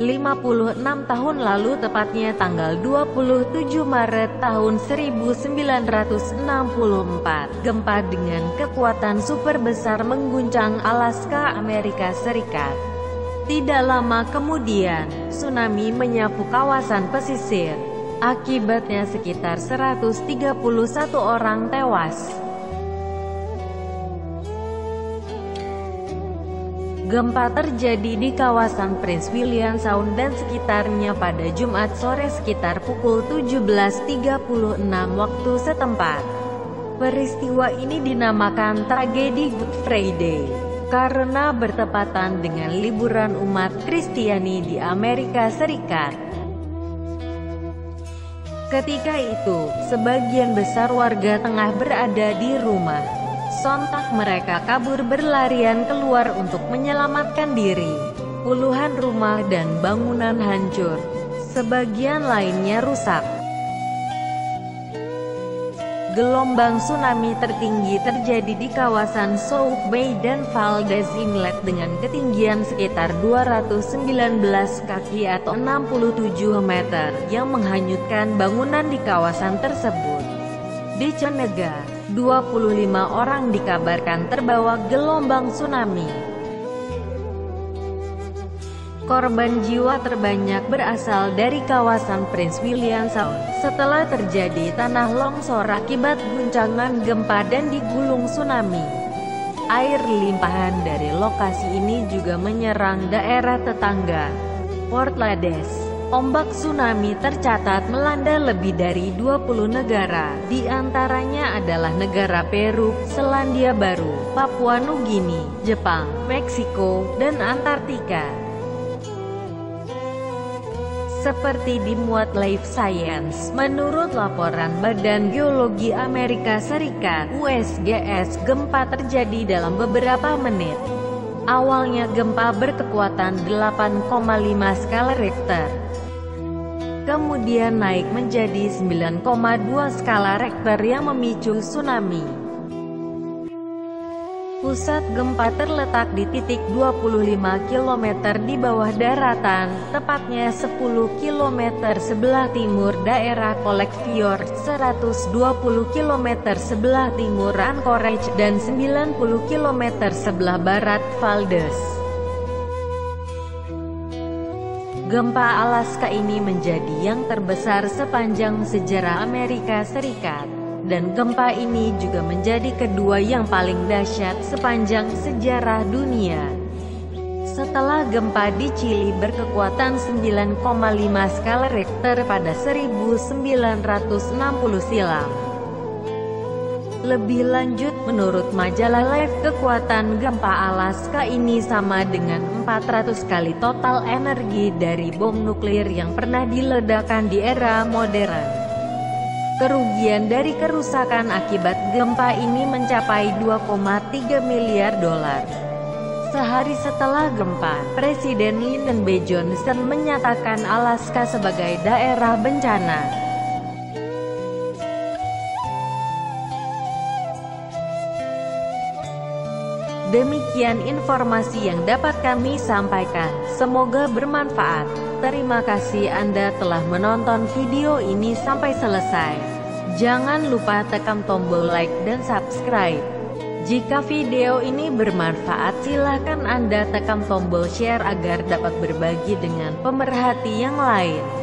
56 tahun lalu tepatnya tanggal 27 Maret tahun 1964, gempa dengan kekuatan super besar mengguncang Alaska, Amerika Serikat. Tidak lama kemudian, tsunami menyapu kawasan pesisir. Akibatnya sekitar 131 orang tewas. Gempa terjadi di kawasan Prince William Sound dan sekitarnya pada Jumat sore sekitar pukul 17.36 waktu setempat. Peristiwa ini dinamakan tragedi Good Friday karena bertepatan dengan liburan umat Kristiani di Amerika Serikat. Ketika itu, sebagian besar warga tengah berada di rumah. Sontak mereka kabur berlarian keluar untuk menyelamatkan diri. Puluhan rumah dan bangunan hancur. Sebagian lainnya rusak. Gelombang tsunami tertinggi terjadi di kawasan South Bay dan Valdez Inlet dengan ketinggian sekitar 219 kaki atau 67 meter yang menghanyutkan bangunan di kawasan tersebut. Di Cenega, 25 orang dikabarkan terbawa gelombang tsunami. Korban jiwa terbanyak berasal dari kawasan Prince William Sound. Setelah terjadi tanah longsor akibat guncangan gempa dan digulung tsunami. Air limpahan dari lokasi ini juga menyerang daerah tetangga. Port Lades Ombak tsunami tercatat melanda lebih dari 20 negara, di antaranya adalah negara Peru, Selandia Baru, Papua Nugini, Jepang, Meksiko, dan Antartika. Seperti dimuat Life Science, menurut laporan Badan Geologi Amerika Serikat (USGS), gempa terjadi dalam beberapa menit. Awalnya gempa berkekuatan 8,5 skala Richter kemudian naik menjadi 9,2 skala Richter yang memicu tsunami. Pusat gempa terletak di titik 25 km di bawah daratan, tepatnya 10 km sebelah timur daerah Kolek Fjord, 120 km sebelah timur Anchorage, dan 90 km sebelah barat Valdez. Gempa Alaska ini menjadi yang terbesar sepanjang sejarah Amerika Serikat. Dan gempa ini juga menjadi kedua yang paling dahsyat sepanjang sejarah dunia. Setelah gempa di Chili berkekuatan 9,5 skala Richter pada 1960 silam. Lebih lanjut, menurut majalah Life, kekuatan gempa Alaska ini sama dengan 400 kali total energi dari bom nuklir yang pernah diledakkan di era modern. Kerugian dari kerusakan akibat gempa ini mencapai 2,3 miliar dolar. Sehari setelah gempa, Presiden Lyndon B. Johnson menyatakan Alaska sebagai daerah bencana. Demikian informasi yang dapat kami sampaikan. Semoga bermanfaat. Terima kasih Anda telah menonton video ini sampai selesai. Jangan lupa tekan tombol like dan subscribe. Jika video ini bermanfaat silahkan Anda tekan tombol share agar dapat berbagi dengan pemerhati yang lain.